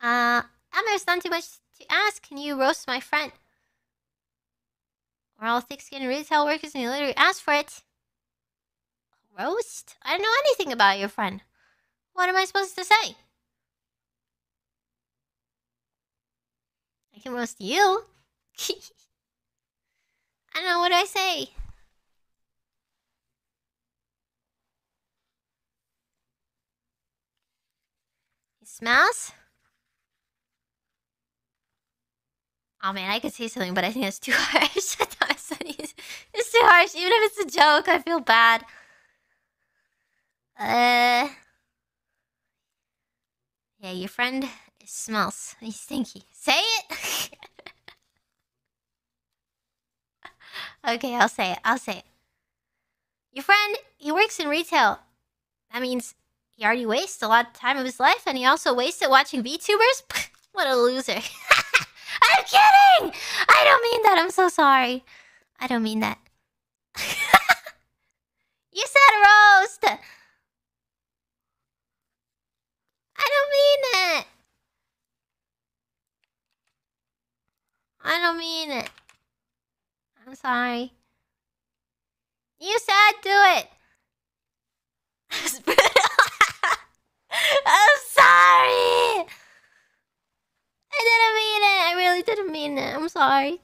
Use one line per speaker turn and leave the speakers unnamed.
Uh, it's not too much to ask. Can you roast my friend? We're all thick-skinned retail workers and you literally asked for it. Roast? I don't know anything about your friend. What am I supposed to say? I can roast you. I don't know, what do I say? It smells? Oh man, I could say something, but I think it's too harsh. it's too harsh. Even if it's a joke, I feel bad. Uh. Yeah, your friend smells. He's stinky. Say it! okay, I'll say it. I'll say it. Your friend, he works in retail. That means he already wastes a lot of time of his life, and he also wasted watching VTubers? what a loser. I'm kidding! I don't mean that. I'm so sorry. I don't mean that. you said roast! I don't mean it. I don't mean it. I'm sorry. You said do it. I'm sorry. I didn't mean it. I'm sorry.